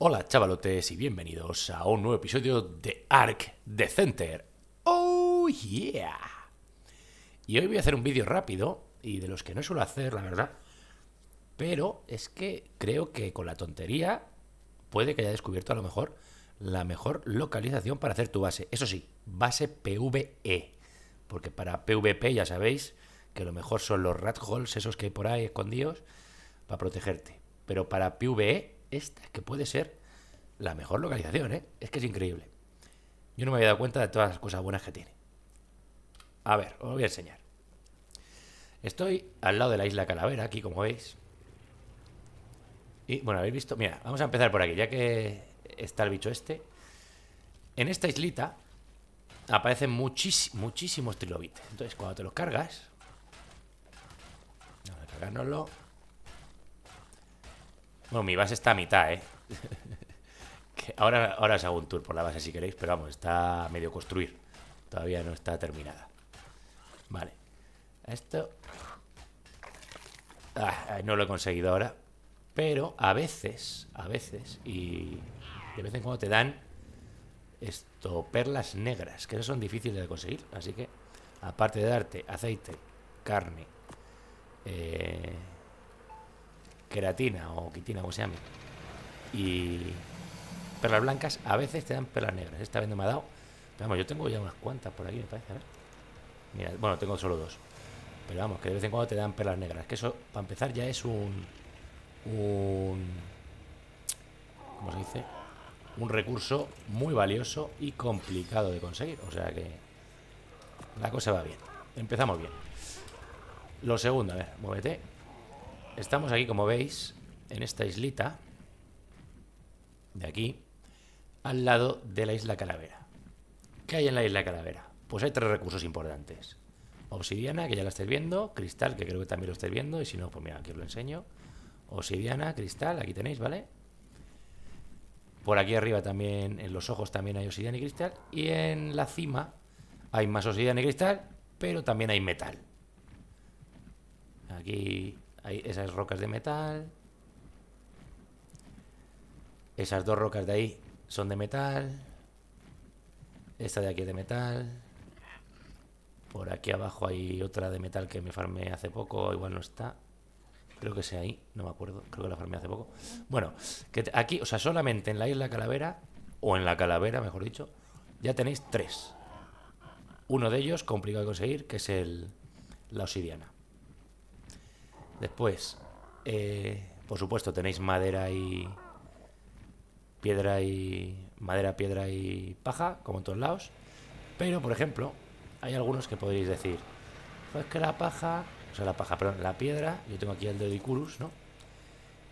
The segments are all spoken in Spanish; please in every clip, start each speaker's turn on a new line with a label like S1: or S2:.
S1: Hola chavalotes y bienvenidos a un nuevo episodio de Ark The Center. ¡Oh yeah! Y hoy voy a hacer un vídeo rápido y de los que no suelo hacer, la verdad. Pero es que creo que con la tontería puede que haya descubierto a lo mejor la mejor localización para hacer tu base. Eso sí, base PVE. Porque para PvP ya sabéis que lo mejor son los rat holes, esos que hay por ahí escondidos, para protegerte. Pero para PvE, esta que puede ser la mejor localización, ¿eh? Es que es increíble. Yo no me había dado cuenta de todas las cosas buenas que tiene. A ver, os voy a enseñar. Estoy al lado de la isla Calavera, aquí como veis. Y bueno, habéis visto. Mira, vamos a empezar por aquí, ya que está el bicho este. En esta islita aparecen muchísimos trilobites. Entonces, cuando te los cargas. Vamos a cargárnoslo. Bueno, mi base está a mitad, ¿eh? ahora, ahora os hago un tour por la base si queréis, pero vamos, está a medio construir. Todavía no está terminada. Vale. Esto... Ah, no lo he conseguido ahora. Pero a veces, a veces, y de vez en cuando te dan esto, perlas negras, que esas son difíciles de conseguir. Así que, aparte de darte aceite, carne, eh, queratina o quitina, como se llame, y perlas blancas, a veces te dan perlas negras. Esta vez no me ha dado. Pero vamos, yo tengo ya unas cuantas por aquí, me parece. A ver. Mira, bueno, tengo solo dos. Pero vamos, que de vez en cuando te dan perlas negras. Que eso, para empezar, ya es un un... ¿Cómo se dice? Un recurso muy valioso y complicado de conseguir. O sea que la cosa va bien. Empezamos bien. Lo segundo, a ver, muévete. Estamos aquí, como veis, en esta islita de aquí, al lado de la isla Calavera. ¿Qué hay en la isla Calavera? Pues hay tres recursos importantes. Obsidiana, que ya la estáis viendo, cristal, que creo que también lo estáis viendo, y si no, pues mira, aquí os lo enseño obsidiana, cristal, aquí tenéis, ¿vale? Por aquí arriba también, en los ojos también hay obsidiana y cristal. Y en la cima hay más obsidiana y cristal, pero también hay metal. Aquí hay esas rocas de metal. Esas dos rocas de ahí son de metal. Esta de aquí es de metal. Por aquí abajo hay otra de metal que me farmé hace poco, igual no está. Creo que sea ahí, no me acuerdo. Creo que la farmé hace poco. Bueno, que aquí, o sea, solamente en la isla Calavera, o en la Calavera, mejor dicho, ya tenéis tres. Uno de ellos complicado de conseguir, que es el, la obsidiana. Después, eh, por supuesto, tenéis madera y. Piedra y. Madera, piedra y paja, como en todos lados. Pero, por ejemplo, hay algunos que podréis decir: Pues que la paja la paja, perdón, la piedra, yo tengo aquí el de Dicurus, ¿no?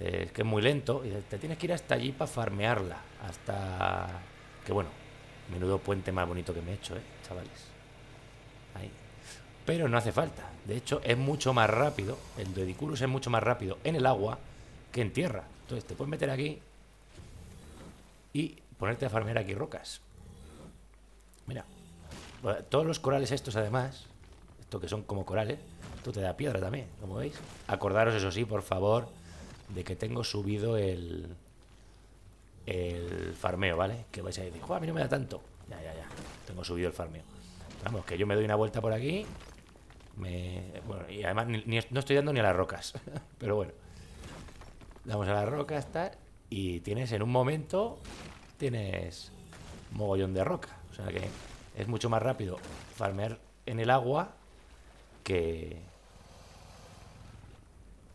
S1: Eh, que es muy lento, y te tienes que ir hasta allí para farmearla, hasta... Que bueno, menudo puente más bonito que me he hecho, ¿eh, chavales? Ahí. Pero no hace falta, de hecho es mucho más rápido, el de Dicurus es mucho más rápido en el agua que en tierra. Entonces te puedes meter aquí y ponerte a farmear aquí rocas. Mira, todos los corales estos además, estos que son como corales, esto te da piedra también, como veis. Acordaros, eso sí, por favor, de que tengo subido el, el farmeo, ¿vale? Que vais a decir, a mí no me da tanto. Ya, ya, ya. Tengo subido el farmeo. Vamos, que yo me doy una vuelta por aquí. Me, bueno, y además no estoy dando ni a las rocas. Pero bueno. Damos a las rocas, tal. Y tienes en un momento. Tienes mogollón de roca. O sea que es mucho más rápido farmear en el agua que,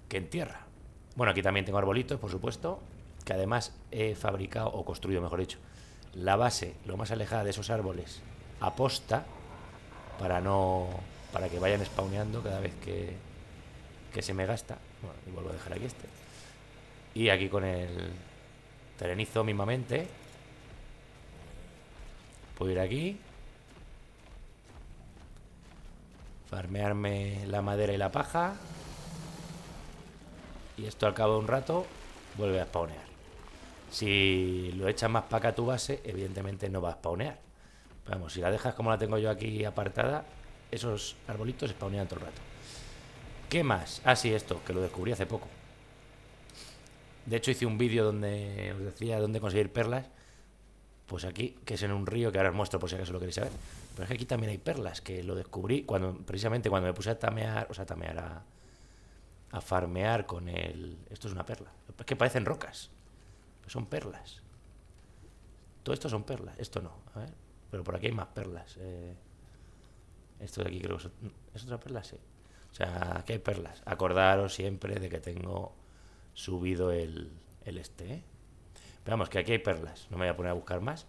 S1: que en tierra. Bueno, aquí también tengo arbolitos, por supuesto, que además he fabricado, o construido, mejor dicho, la base lo más alejada de esos árboles aposta para no para que vayan spawneando cada vez que, que se me gasta. Bueno, y vuelvo a dejar aquí este. Y aquí con el terenizo mismamente. Puedo ir aquí. Farmearme la madera y la paja. Y esto al cabo de un rato vuelve a spawnear. Si lo echas más para acá a tu base, evidentemente no va a spawnear. vamos, si la dejas como la tengo yo aquí apartada, esos arbolitos spawnean todo el rato. ¿Qué más? Ah, sí, esto, que lo descubrí hace poco. De hecho, hice un vídeo donde os decía dónde conseguir perlas. Pues aquí, que es en un río, que ahora os muestro por si acaso lo queréis saber. Pero es que aquí también hay perlas, que lo descubrí cuando, precisamente cuando me puse a tamear, o sea, tamear a, a farmear con el... Esto es una perla. Es que parecen rocas. son perlas. Todo esto son perlas. Esto no. A ver. Pero por aquí hay más perlas. Eh. Esto de aquí creo que es, ¿es otra perla, sí. O sea, aquí hay perlas. Acordaros siempre de que tengo subido el, el este. ¿eh? Que aquí hay perlas. No me voy a poner a buscar más.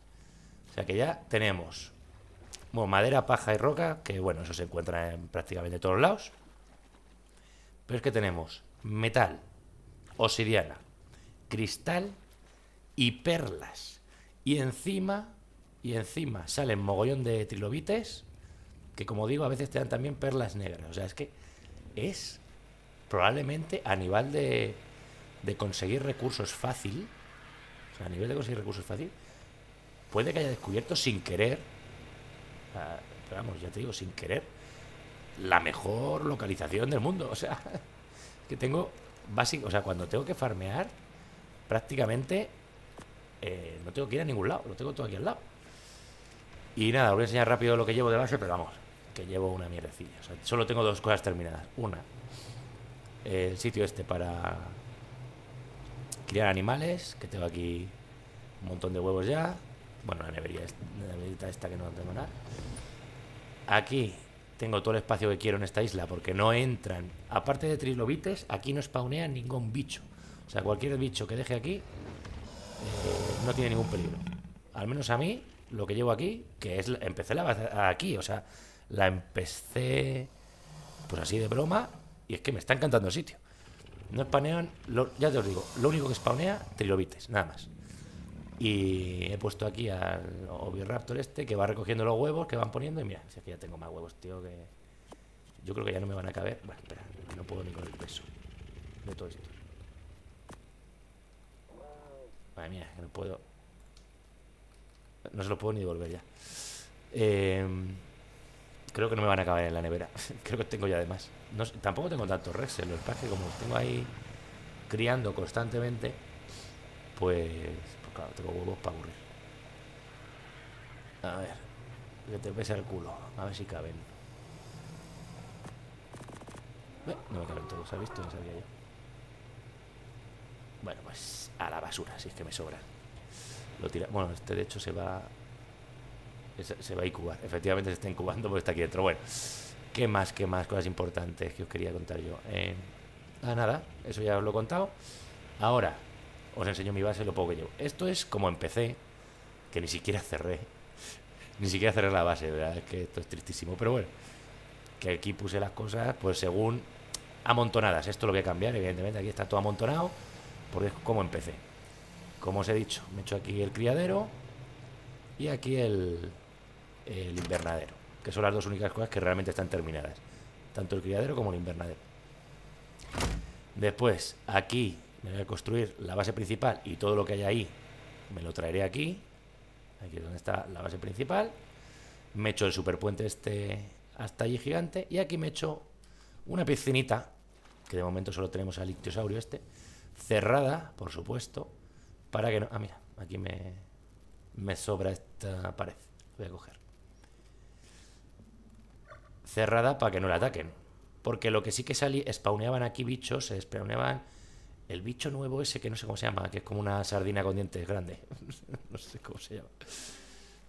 S1: O sea que ya tenemos bueno, madera, paja y roca, que bueno, eso se encuentra en prácticamente todos lados. Pero es que tenemos metal, obsidiana, cristal y perlas. Y encima, y encima salen mogollón de trilobites, que como digo, a veces te dan también perlas negras. O sea, es que es probablemente a nivel de, de conseguir recursos fácil, o sea, a nivel de conseguir recursos fácil, puede que haya descubierto sin querer, vamos, ya te digo, sin querer, la mejor localización del mundo. O sea, que tengo básico, o sea, cuando tengo que farmear, prácticamente eh, no tengo que ir a ningún lado, lo tengo todo aquí al lado. Y nada, os voy a enseñar rápido lo que llevo de base, pero vamos, que llevo una mierdecilla. O sea, solo tengo dos cosas terminadas. Una, el sitio este para criar animales, que tengo aquí un montón de huevos ya. Bueno, la neverita, la neverita esta que no tengo nada. Aquí tengo todo el espacio que quiero en esta isla porque no entran, aparte de trilobites, aquí no spawnean ningún bicho. O sea, cualquier bicho que deje aquí eh, no tiene ningún peligro. Al menos a mí, lo que llevo aquí, que es empecé la aquí, o sea, la empecé pues así de broma y es que me está encantando el sitio. No spawnean, ya te os digo, lo único que spawnea, trilobites, nada más. Y he puesto aquí al Oviraptor este que va recogiendo los huevos que van poniendo. Y mira, si aquí ya tengo más huevos, tío, que. Yo creo que ya no me van a caber. Bueno, espera, no puedo ni con el peso de todo esto. Madre mía, que no puedo. No se lo puedo ni devolver ya. Eh, creo que no me van a caber en la nevera. creo que tengo ya de más. tampoco tengo tantos rexes. Los que como los tengo ahí criando constantemente, pues Claro, tengo huevos para aburrir. A ver, que te pese el culo. A ver si caben. Eh, no me caben todos, ¿has visto? No sabía yo. Bueno, pues a la basura, si es que me sobran. Lo tira... Bueno, este de hecho se va... Se va a incubar. Efectivamente se está incubando porque está aquí dentro. Bueno, ¿qué más, qué más cosas importantes que os quería contar yo? Eh, ah, nada, eso ya os lo he contado. Ahora, os enseño mi base, lo poco que llevo. Esto es como empecé, que ni siquiera cerré. Ni siquiera cerré la base, ¿verdad? Es que esto es tristísimo. Pero bueno, que aquí puse las cosas, pues según amontonadas. Esto lo voy a cambiar, evidentemente. Aquí está todo amontonado, porque es como empecé. Como os he dicho, me he hecho aquí el criadero y aquí el, el invernadero, que son las dos únicas cosas que realmente están terminadas. Tanto el criadero como el invernadero. Después, aquí me voy a construir la base principal y todo lo que hay ahí me lo traeré aquí. Aquí es donde está la base principal. Me echo el superpuente este hasta allí gigante. Y aquí me echo una piscinita, que de momento solo tenemos al ictiosaurio este, cerrada, por supuesto, para que no... Ah, mira, aquí me, me sobra esta pared. Voy a coger. Cerrada para que no la ataquen. Porque lo que sí que salí, spawneaban aquí bichos, se spawneaban el bicho nuevo ese que no sé cómo se llama, que es como una sardina con dientes grandes. no sé cómo se llama.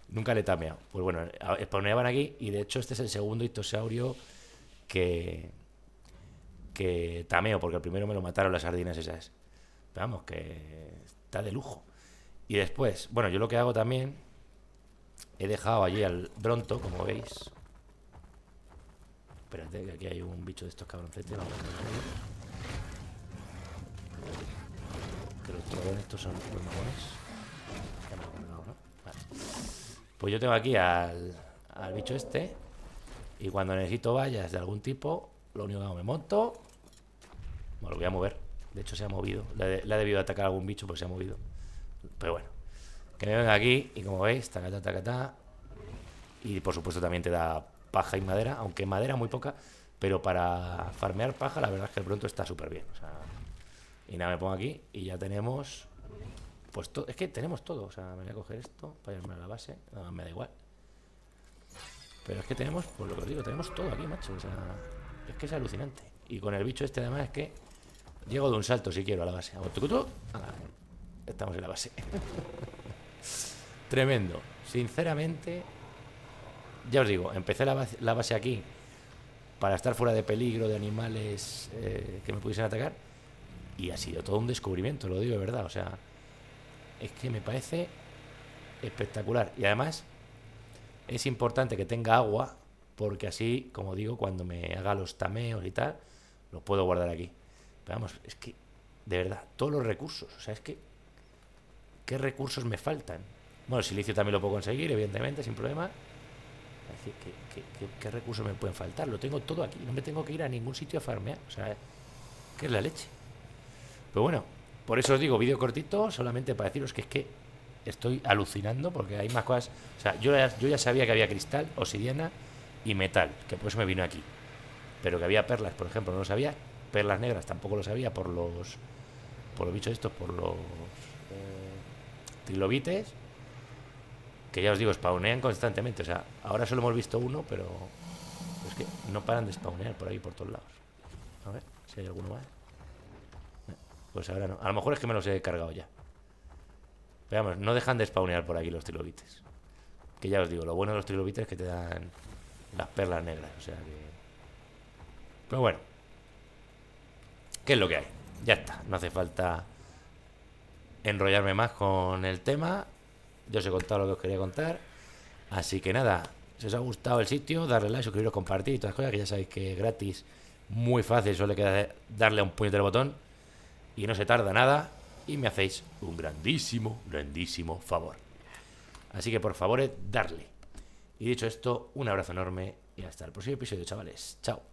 S1: Nunca le he tameado. Pues bueno, spawneaban aquí y de hecho este es el segundo ictosaurio que, que tameo, porque el primero me lo mataron las sardinas esas. Vamos, que está de lujo. Y después, bueno, yo lo que hago también, he dejado allí al Bronto, como veis. Espérate, que aquí hay un bicho de estos cabroncetes. Vamos a que los estos son los mamones. Pues yo tengo aquí al, al bicho este. Y cuando necesito vallas de algún tipo, lo único que hago me monto. Bueno, lo voy a mover. De hecho, se ha movido. Le, ha debido atacar a algún bicho, pues se ha movido. Pero bueno. Que me venga aquí y como veis, taca, taca, taca. Y por supuesto también te da paja y madera, aunque madera muy poca. Pero para farmear paja, la verdad es que el pronto está súper bien. O sea, Y nada, me pongo aquí y ya tenemos. Pues to- es que tenemos todo. O sea, me voy a coger esto para irme a la base. Nada me da igual. Pero es que tenemos, pues lo que os digo, tenemos todo aquí, macho. O sea, es que es alucinante. Y con el bicho este, además, es que llego de un salto si quiero a la base. Estamos en la base. Tremendo. Sinceramente, ya os digo, empecé la base, la base aquí para estar fuera de peligro de animales eh, que me pudiesen atacar. Y ha sido todo un descubrimiento, lo digo de verdad. O sea, es que me parece espectacular. Y además, es importante que tenga agua, porque así, como digo, cuando me haga los tameos y tal, los puedo guardar aquí. Vamos, es que, de verdad, todos los recursos. O sea, es que, ¿qué recursos me faltan? Bueno, el silicio también lo puedo conseguir, evidentemente, sin problema. Es decir, ¿qué, qué, qué- qué recursos me pueden faltar? Lo tengo todo aquí. No me tengo que ir a ningún sitio a farmear. O sea, que es la leche. Pero bueno, por eso os digo, vídeo cortito, solamente para deciros que es que estoy alucinando porque hay más cosas. O sea, yo ya, yo ya sabía que había cristal, obsidiana y metal, que por eso me vino aquí. Pero que había perlas, por ejemplo, no lo sabía. Perlas negras tampoco lo sabía por los. Por los bichos estos, por los. eh, trilobites. Que ya os digo, spawnean constantemente. O sea, ahora solo hemos visto uno, pero. Es que no paran de spawnear por ahí, por todos lados. A ver si hay alguno más. Pues ahora no. A lo mejor es que me los he cargado ya. Pero vamos, no dejan de spawnear por aquí los trilobites. Que ya os digo, lo bueno de los trilobites es que te dan las perlas negras. O sea que. Pero bueno. ¿Qué es lo que hay? Ya está. No hace falta enrollarme más con el tema. Yo os he contado lo que os quería contar. Así que nada, si os ha gustado el sitio, darle like, suscribiros, compartir y todas las cosas que ya sabéis que es gratis, muy fácil, solo queda darle a un puñetero botón y no se tarda nada y me hacéis un grandísimo, grandísimo favor. Así que por favor, darle. Y dicho esto, un abrazo enorme y hasta el próximo episodio, chavales. Chao.